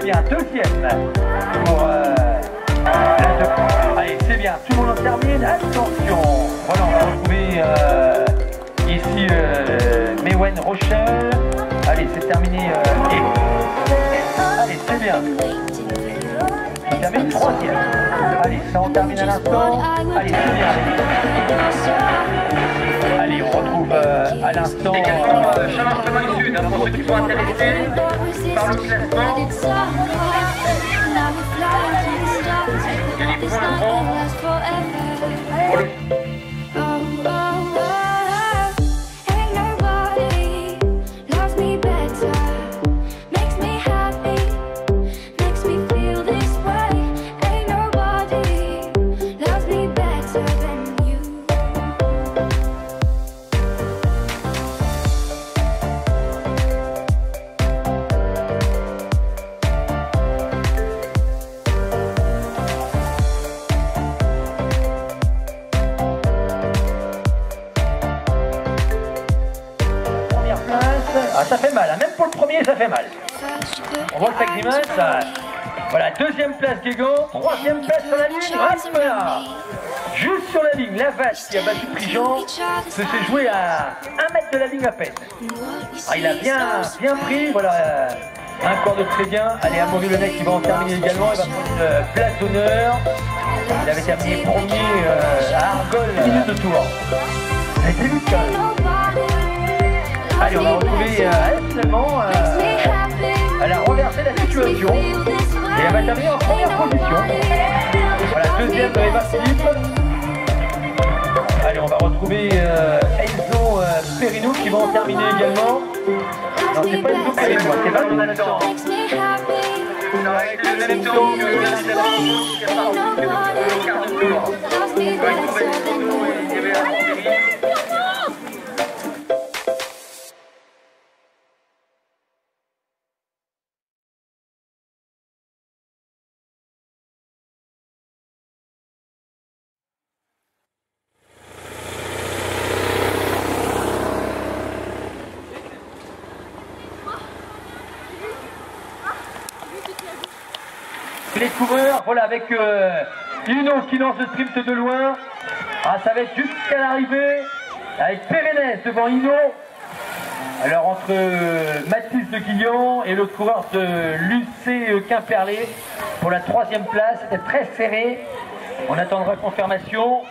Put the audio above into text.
C'est bien. Deuxième. Euh. Allez, c'est bien. Tout le monde en termine. Attention. Voilà, on va retrouver ici euh, Mewen Rochelle. Allez, c'est terminé. euh, et... Allez, c'est bien. Il termine troisième. Allez, ça on termine à l'instant. Allez, c'est bien. L'instant. Euh, hein, pour ceux qui sont intéressés par le classement. Pour Ah, ça fait mal. hein. Même pour le premier, ça fait mal. On voit le pack grimace. ça- Voilà, deuxième place Guégan, troisième place sur la ligne. Hop là Juste sur la ligne, la vache qui a battu Prigent se fait jouer à un mètre de la ligne à peine. Ah, il a bien, bien pris, voilà, euh, un corps de très bien. Allez, Amaury Le qui va en terminer également, il va prendre une euh, place d'honneur. Il avait terminé premier euh, à Argol, minute de tour. Vite quand même. Allez, on va euh, finalement. euh, elle a renversé la situation et elle va terminer en première position. Voilà, deuxième de Eva Philippe. Allez, on va retrouver euh, Enzo euh, qui va en terminer également. Non, c'est pas Enzo c'est pas Les coureurs, voilà, avec euh, qui lance le sprint de loin. Ah, ça va être jusqu'à l'arrivée, avec Pérenès devant Hino. Alors entre euh, Mathis de Guillon et l'autre coureur de l'UC Quimperlé pour la troisième place, c'était très serré. On attendra confirmation.